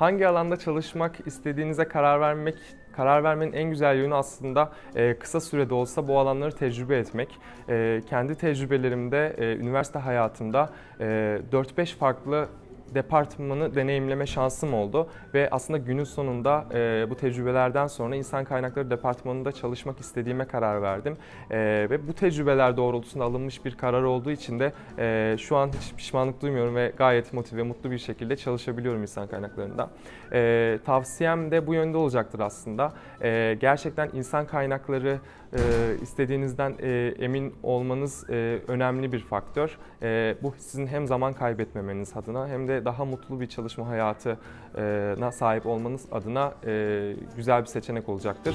hangi alanda çalışmak istediğinize karar vermek karar vermenin en güzel yönü aslında e, kısa sürede olsa bu alanları tecrübe etmek. E, kendi tecrübelerimde e, üniversite hayatımda e, 4-5 farklı departmanı deneyimleme şansım oldu ve aslında günün sonunda e, bu tecrübelerden sonra insan kaynakları departmanında çalışmak istediğime karar verdim E, ve bu tecrübeler doğrultusunda alınmış bir karar olduğu için de e, şu an hiç pişmanlık duymuyorum ve gayet motive, mutlu bir şekilde çalışabiliyorum insan kaynaklarında. E, tavsiyem de bu yönde olacaktır aslında. E, gerçekten insan kaynakları e, istediğinizden e, emin olmanız e, önemli bir faktör. E, bu sizin hem zaman kaybetmemeniz adına hem de daha mutlu bir çalışma hayatına sahip olmanız adına güzel bir seçenek olacaktır.